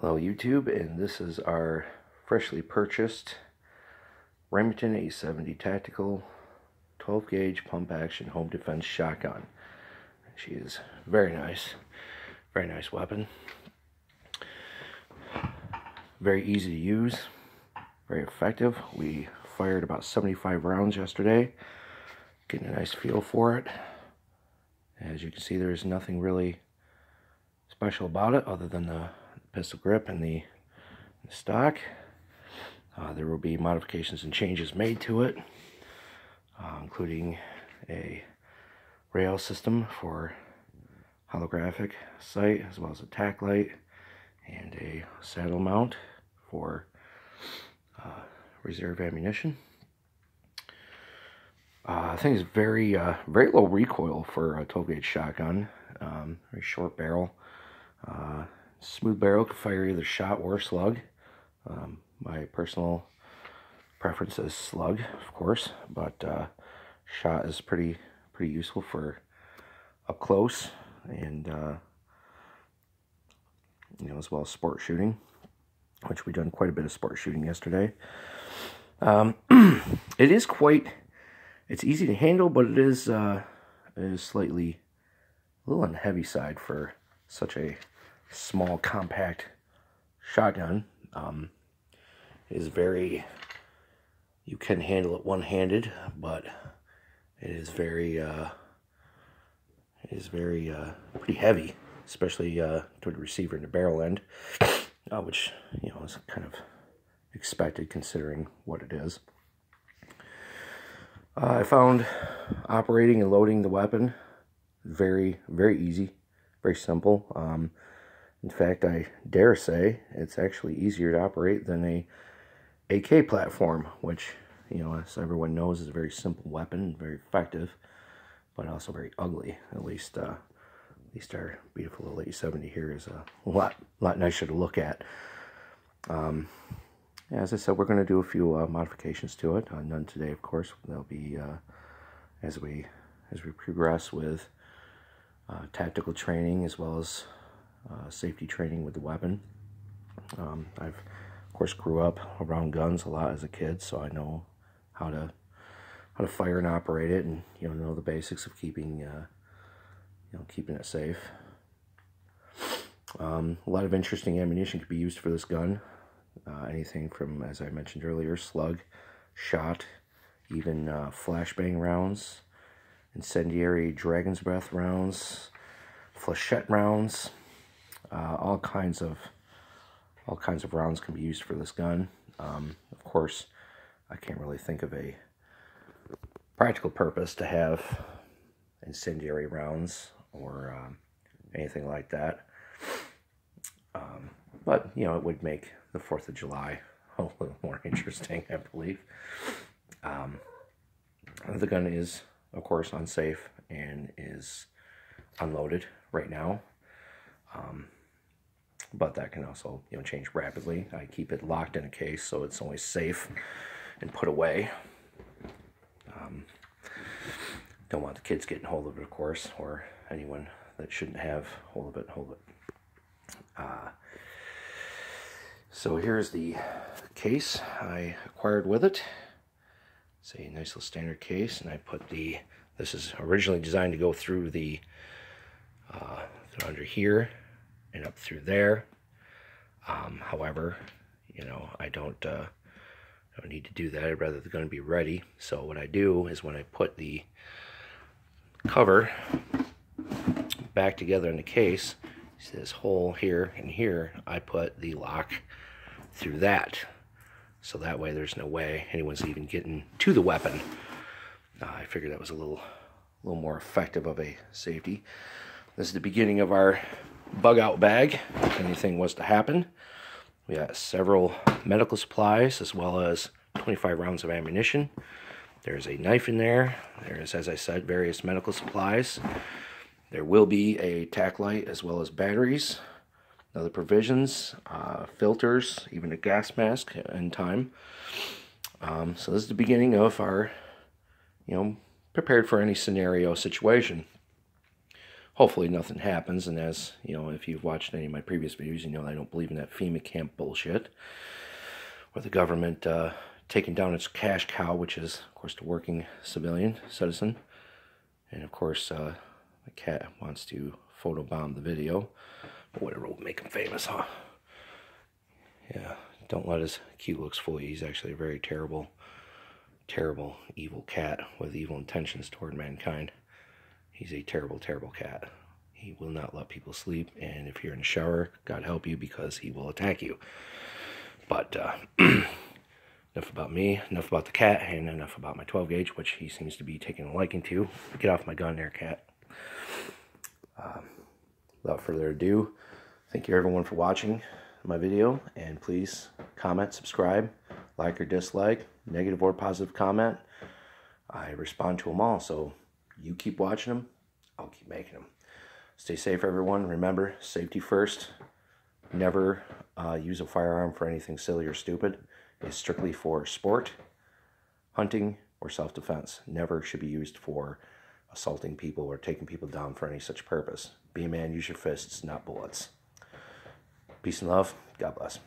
Hello YouTube, and this is our freshly purchased Remington 870 Tactical 12 gauge pump action home defense shotgun. She is very nice, very nice weapon. Very easy to use, very effective. We fired about 75 rounds yesterday, getting a nice feel for it. As you can see, there's nothing really special about it other than the pistol grip and the, the stock. Uh, there will be modifications and changes made to it, uh, including a rail system for holographic sight as well as a tac light and a saddle mount for uh, reserve ammunition. Uh, I think it's very uh, very low recoil for a 12 gauge shotgun. Um, very short barrel. Smooth barrel can fire either shot or slug. Um, my personal preference is slug, of course, but uh, shot is pretty pretty useful for up close and uh, you know as well as sport shooting, which we done quite a bit of sport shooting yesterday. Um, it is quite it's easy to handle, but it is uh, it is slightly a little on the heavy side for such a small, compact shotgun. Um, is very, you can handle it one-handed, but it is very, uh, it is very, uh, pretty heavy, especially uh, toward the receiver and the barrel end, uh, which, you know, is kind of expected considering what it is. Uh, I found operating and loading the weapon very, very easy, very simple. Um, in fact, I dare say it's actually easier to operate than a AK platform, which, you know, as everyone knows, is a very simple weapon, very effective, but also very ugly. At least, uh, at least our beautiful little 870 here is a lot, lot nicer to look at. Um, as I said, we're going to do a few uh, modifications to it. Uh, none today, of course. They'll be uh, as we as we progress with uh, tactical training as well as uh, safety training with the weapon. Um, I've, of course, grew up around guns a lot as a kid, so I know how to how to fire and operate it, and you know know the basics of keeping uh, you know keeping it safe. Um, a lot of interesting ammunition could be used for this gun. Uh, anything from, as I mentioned earlier, slug, shot, even uh, flashbang rounds, incendiary dragon's breath rounds, flechette rounds, uh, all kinds of all kinds of rounds can be used for this gun. Um, of course, I can't really think of a practical purpose to have incendiary rounds or um, anything like that. Um, but, you know, it would make the 4th of July a little more interesting, I believe. Um, the gun is, of course, unsafe and is unloaded right now. Um, but that can also you know change rapidly. I keep it locked in a case so it's always safe and put away. Um, don't want the kids getting hold of it, of course, or anyone that shouldn't have hold of it, hold it. Uh, so here's the case I acquired with it. It's a nice little standard case, and I put the, this is originally designed to go through the, uh, under here, and up through there. Um, however, you know, I don't, uh, don't need to do that. I'd rather the gun be ready. So what I do is when I put the cover back together in the case, see this hole here and here, I put the lock through that. So that way there's no way anyone's even getting to the weapon. Uh, I figured that was a little, a little more effective of a safety. This is the beginning of our bug out bag if anything was to happen. We got several medical supplies as well as 25 rounds of ammunition. There's a knife in there. There's, as I said, various medical supplies. There will be a tac light as well as batteries, other provisions, uh, filters, even a gas mask in time. Um, so this is the beginning of our, you know, prepared for any scenario situation hopefully nothing happens. And as you know, if you've watched any of my previous videos, you know I don't believe in that FEMA camp bullshit, Or the government uh, taking down its cash cow, which is of course the working civilian citizen, and of course uh, the cat wants to photobomb the video, but whatever will make him famous, huh? Yeah, don't let his cute looks fool you. He's actually a very terrible, terrible, evil cat with evil intentions toward mankind. He's a terrible, terrible cat. He will not let people sleep, and if you're in the shower, God help you because he will attack you. But uh, enough about me, enough about the cat, and enough about my 12 gauge, which he seems to be taking a liking to. Get off my gun there, cat. Um, without further ado, thank you everyone for watching my video, and please comment, subscribe, like or dislike, negative or positive comment. I respond to them all, so you keep watching them, I'll keep making them. Stay safe, everyone. Remember, safety first. Never uh, use a firearm for anything silly or stupid. It's strictly for sport, hunting, or self-defense. Never should be used for assaulting people or taking people down for any such purpose. Be a man, use your fists, not bullets. Peace and love. God bless.